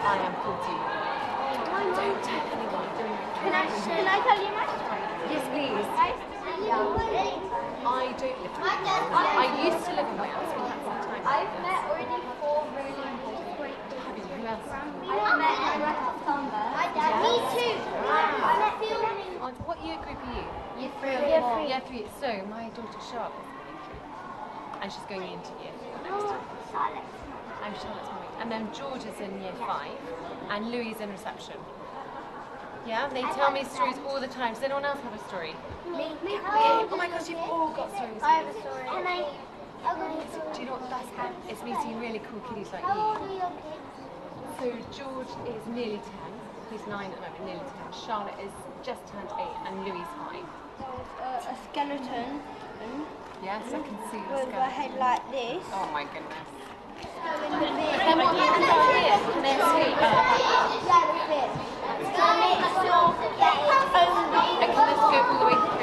I am Can I, can I tell you mine? Yes, please. I don't. I used to live in my for time. I've met already four really Who else? I met Erica Thumber. Me too. I met What year group are you? Year three. Year three. So, my daughter Charlotte. And she's going into year four next time. Charlotte's mummy. And then George is in year five, and Louis is in reception. Yeah, they tell me stories all the time. Does anyone else have a story? Me. Oh my gosh, you've all got stories. I have a story. Can I? Oh, Do you know what the best bit? It's meeting really cool kiddies like How you. are your kids? So George is nearly 10. He's 9 at the moment, nearly 10. Charlotte is just turned 8 and Louis is 5. There's a, a skeleton Yes, I can see the with a head like this. Oh my goodness. que pudo